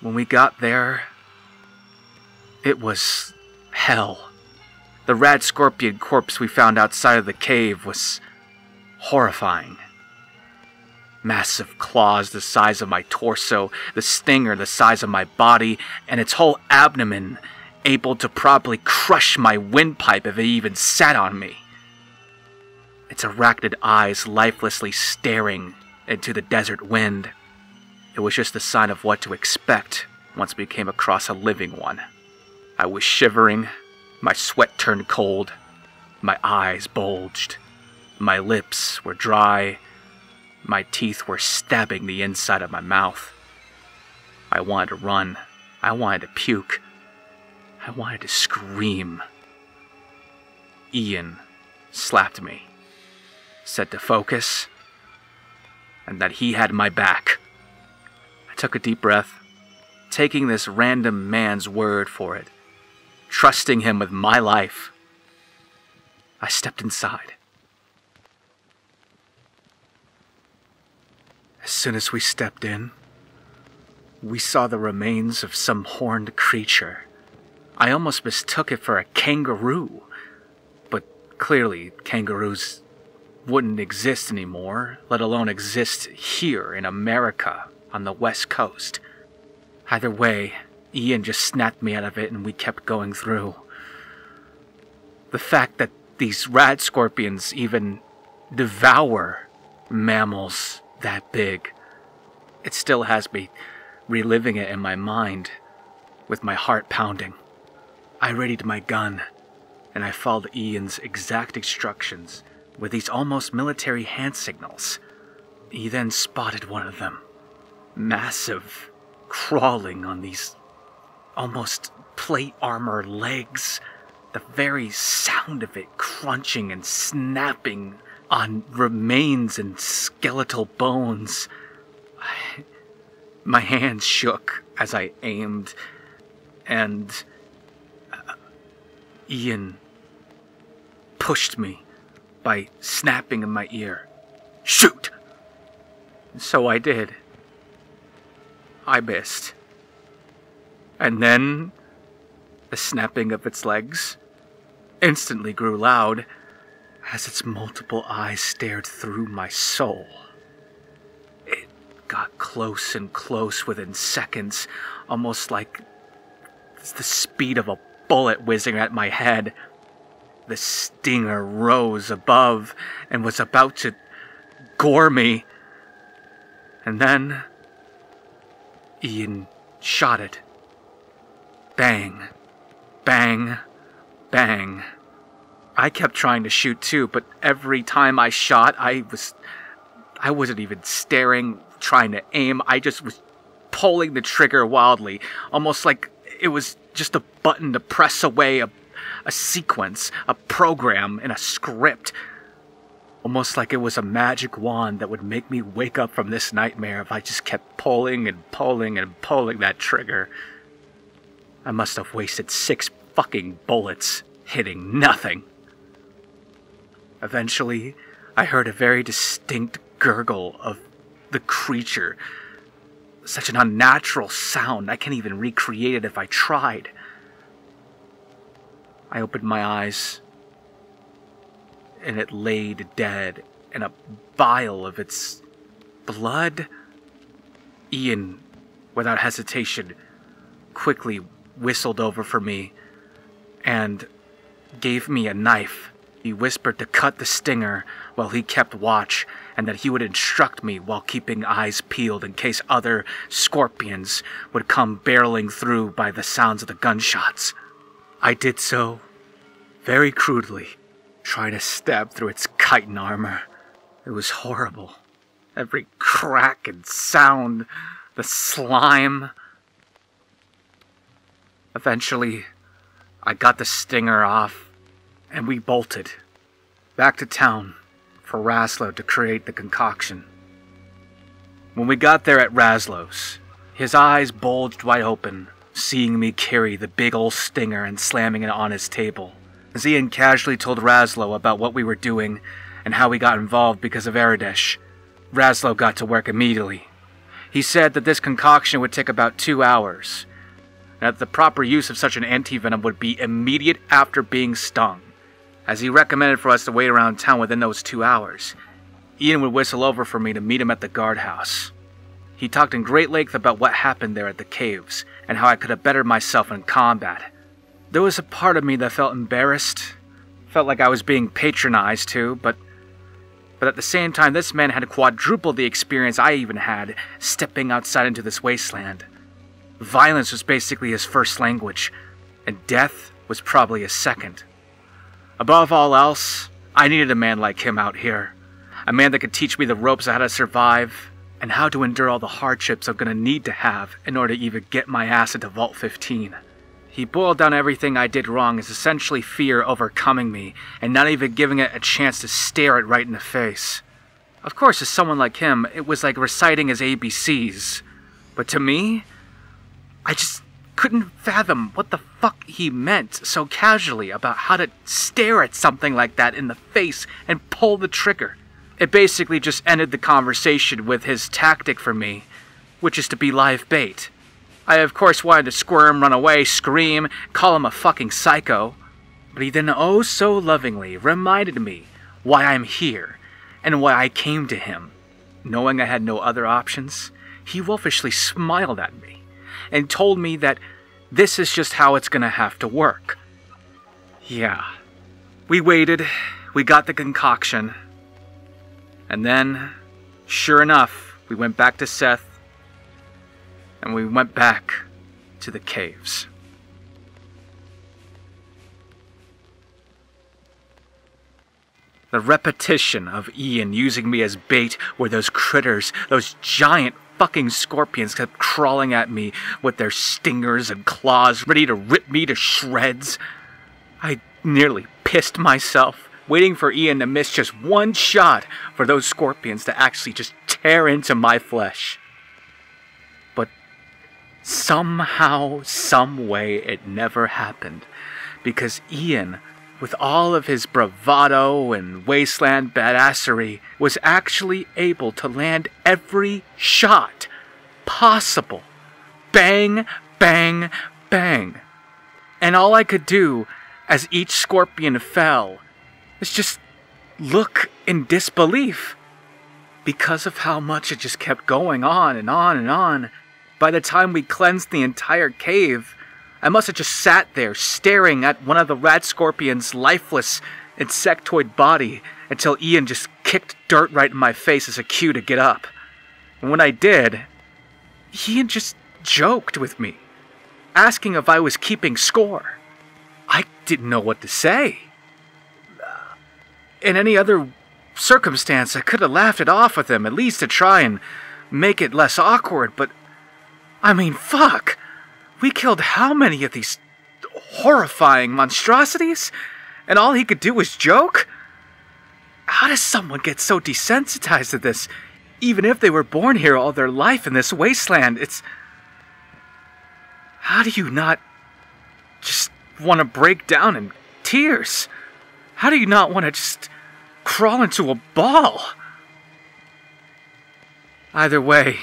When we got there, it was hell. The rad scorpion corpse we found outside of the cave was horrifying. Massive claws the size of my torso, the stinger the size of my body, and its whole abdomen able to probably crush my windpipe if it even sat on me. Its arachnid eyes lifelessly staring into the desert wind. It was just a sign of what to expect once we came across a living one. I was shivering, my sweat turned cold, my eyes bulged, my lips were dry, my teeth were stabbing the inside of my mouth. I wanted to run, I wanted to puke, I wanted to scream. Ian slapped me, said to focus, and that he had my back. Took a deep breath, taking this random man's word for it, trusting him with my life. I stepped inside. As soon as we stepped in, we saw the remains of some horned creature. I almost mistook it for a kangaroo, but clearly kangaroos wouldn't exist anymore, let alone exist here in America on the West Coast. Either way, Ian just snapped me out of it and we kept going through. The fact that these rad scorpions even devour mammals that big, it still has me reliving it in my mind with my heart pounding. I readied my gun and I followed Ian's exact instructions with these almost military hand signals. He then spotted one of them, massive, crawling on these almost plate armor legs. The very sound of it crunching and snapping on remains and skeletal bones. I, my hands shook as I aimed, and uh, Ian pushed me by snapping in my ear. Shoot! So I did. I missed. And then the snapping of its legs instantly grew loud as its multiple eyes stared through my soul. It got close and close within seconds, almost like the speed of a bullet whizzing at my head. The stinger rose above and was about to gore me. And then Ian shot it. Bang, bang, bang. I kept trying to shoot too, but every time I shot, I was. I wasn't even staring, trying to aim. I just was pulling the trigger wildly, almost like it was just a button to press away a a sequence, a program, and a script. Almost like it was a magic wand that would make me wake up from this nightmare if I just kept pulling and pulling and pulling that trigger. I must have wasted six fucking bullets hitting nothing. Eventually, I heard a very distinct gurgle of the creature. Such an unnatural sound, I can't even recreate it if I tried. I opened my eyes, and it laid dead in a vial of its blood. Ian, without hesitation, quickly whistled over for me and gave me a knife. He whispered to cut the stinger while he kept watch, and that he would instruct me while keeping eyes peeled in case other scorpions would come barreling through by the sounds of the gunshots. I did so very crudely, trying to stab through its chitin armor. It was horrible. Every crack and sound, the slime. Eventually, I got the stinger off, and we bolted back to town for Razlo to create the concoction. When we got there at Razlo's, his eyes bulged wide open, seeing me carry the big old stinger and slamming it on his table. As Ian casually told Razlo about what we were doing and how we got involved because of Aradesh, Razlo got to work immediately. He said that this concoction would take about two hours, and that the proper use of such an antivenom would be immediate after being stung, as he recommended for us to wait around town within those two hours. Ian would whistle over for me to meet him at the guardhouse. He talked in great length about what happened there at the caves and how I could have bettered myself in combat. There was a part of me that felt embarrassed, felt like I was being patronized too, but but at the same time this man had quadrupled the experience I even had stepping outside into this wasteland. Violence was basically his first language, and death was probably his second. Above all else, I needed a man like him out here. A man that could teach me the ropes of how to survive and how to endure all the hardships I'm gonna need to have in order to even get my ass into Vault 15. He boiled down everything I did wrong as essentially fear overcoming me and not even giving it a chance to stare it right in the face. Of course, as someone like him, it was like reciting his ABCs. But to me, I just couldn't fathom what the fuck he meant so casually about how to stare at something like that in the face and pull the trigger. It basically just ended the conversation with his tactic for me, which is to be live bait. I, of course, wanted to squirm, run away, scream, call him a fucking psycho, but he then oh so lovingly reminded me why I'm here and why I came to him. Knowing I had no other options, he wolfishly smiled at me and told me that this is just how it's gonna have to work. Yeah. We waited, we got the concoction, and then, sure enough, we went back to Seth and we went back to the caves. The repetition of Ian using me as bait where those critters, those giant fucking scorpions kept crawling at me with their stingers and claws ready to rip me to shreds. I nearly pissed myself waiting for Ian to miss just one shot for those scorpions to actually just tear into my flesh. Somehow, some way, it never happened. Because Ian, with all of his bravado and wasteland badassery, was actually able to land every shot possible. Bang, bang, bang. And all I could do as each scorpion fell is just look in disbelief because of how much it just kept going on and on and on. By the time we cleansed the entire cave, I must have just sat there staring at one of the rad scorpion's lifeless insectoid body until Ian just kicked dirt right in my face as a cue to get up. And when I did, Ian just joked with me, asking if I was keeping score. I didn't know what to say in any other circumstance, I could have laughed it off with him, at least to try and make it less awkward, but I mean, fuck! We killed how many of these horrifying monstrosities? And all he could do was joke? How does someone get so desensitized to this, even if they were born here all their life in this wasteland? It's. How do you not just want to break down in tears? How do you not want to just crawl into a ball? Either way,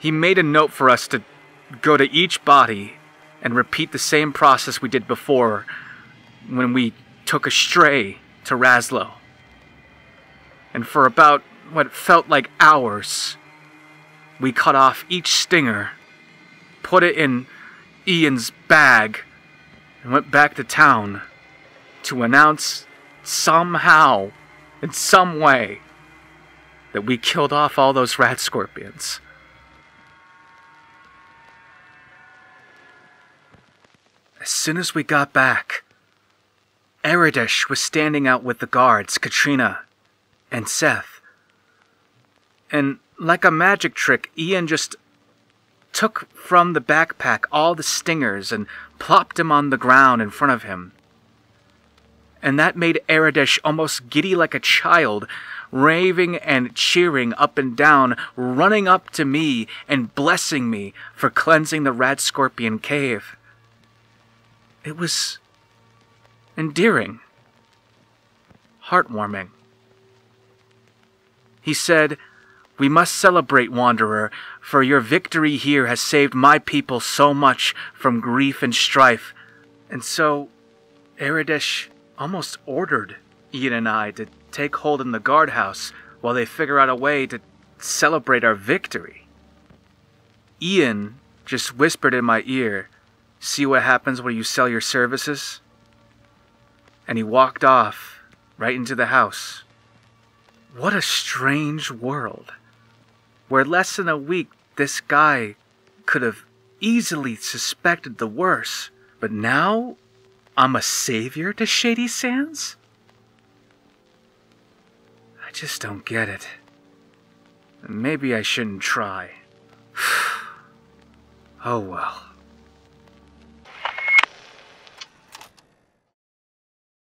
he made a note for us to go to each body and repeat the same process we did before when we took a stray to Razlo. And for about what felt like hours, we cut off each stinger, put it in Ian's bag, and went back to town to announce somehow, in some way, that we killed off all those rad scorpions. As soon as we got back, Aradesh was standing out with the guards, Katrina and Seth. And like a magic trick, Ian just took from the backpack all the stingers and plopped them on the ground in front of him. And that made Aradesh almost giddy like a child, raving and cheering up and down, running up to me and blessing me for cleansing the rad scorpion cave. It was endearing, heartwarming. He said, We must celebrate, Wanderer, for your victory here has saved my people so much from grief and strife. And so, Aradesh almost ordered Ian and I to take hold in the guardhouse while they figure out a way to celebrate our victory. Ian just whispered in my ear, See what happens when you sell your services? And he walked off right into the house. What a strange world. Where less than a week this guy could have easily suspected the worst, but now I'm a savior to Shady Sands? I just don't get it. Maybe I shouldn't try. oh well.